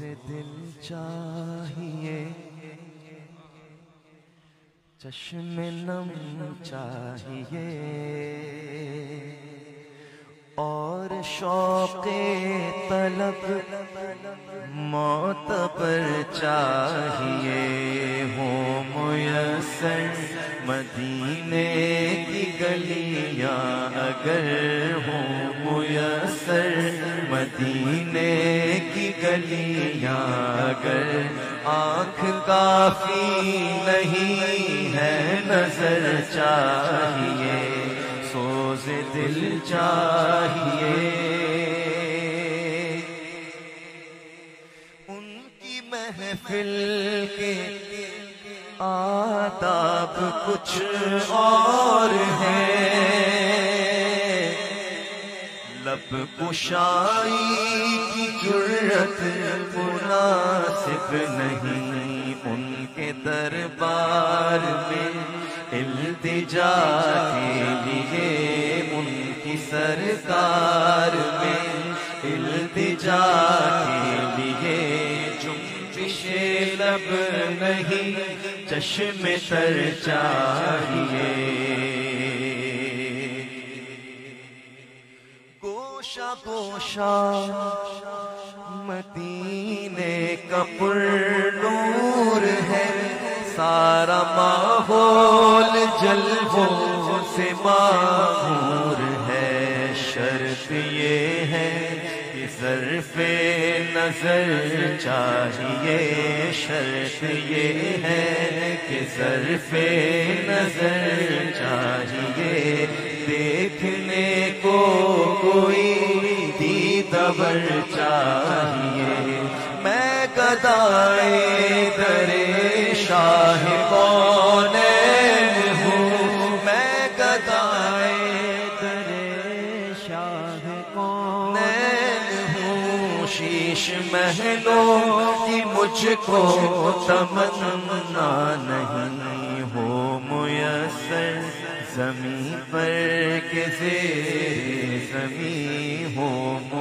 دل چاہیے۔ چشم نم چاہیے۔ اور شوق طلب موت پر چاہیے۔ ہو میسر مدینے کی گلیاں اگر ہو میسر مدینے کی گلیاں اگر آنکھ کافی نہیں ہے، نظر چاہیے، سوز دل چاہیے۔ ان کی محفل کے آداب کچھ اور ہیں۔ لب کشائی کی جرت مناسب نہیں، ان کے دربار میں التجا کے لیے، ان کی سرکار میں التجا کے لیے۔ جنبش لب نہیں، چشم تر چاہیے۔ گوشا گوشا مدینے کا پر نور ہے۔ سارا ماحول جلووں سے معمور ہے۔ شرط یہ ہے کہ ظرف نظر چاہیے۔ شرط یہ ہے کہ ظرف نظر چاہیے۔ دیکھنے کوئی دیدبر چاہیے۔ میں گدائے در شاہ کون ہوں؟ میں گدائے در شاہ کون ہوں؟ شیش محلوں کی مجھ کو تمنا نہیں ہو میسر۔ زمین پر کے زیر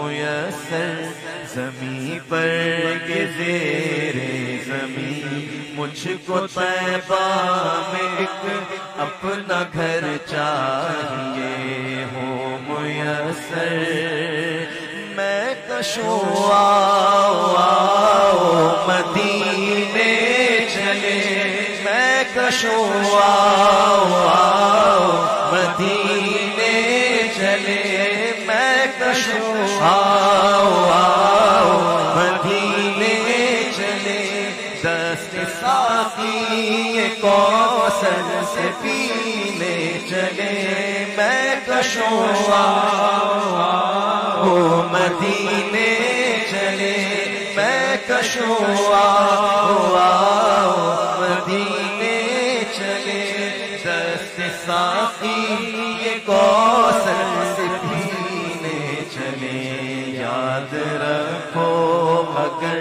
میسر زمین پر کے زیر زمین، مجھ کو طیبہ میں ایک اپنا گھر چاہیے ہو میسر۔ میں کشوں آؤ آؤ، مدینے چلے۔ میں کشوں آؤ آؤ، مدینے سر سے پینے چلے میں کشوا وہ مدینے چلے میں کشوا مدینے چلے دست ساقی کون اگر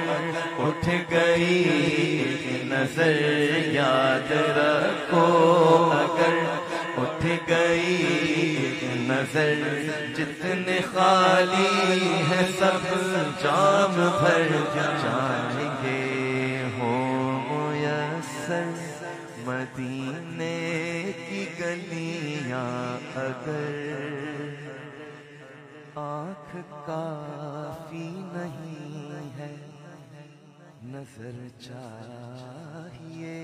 اٹھ گئی، نظر یاد رکھو۔ اگر اٹھ گئی، نظر جتنے خالی ہے سب جام بھر جائیں گے۔ ہو میسر، مدینے کی گلیاں اگر آنکھ کافی نہیں نظر چاہیے۔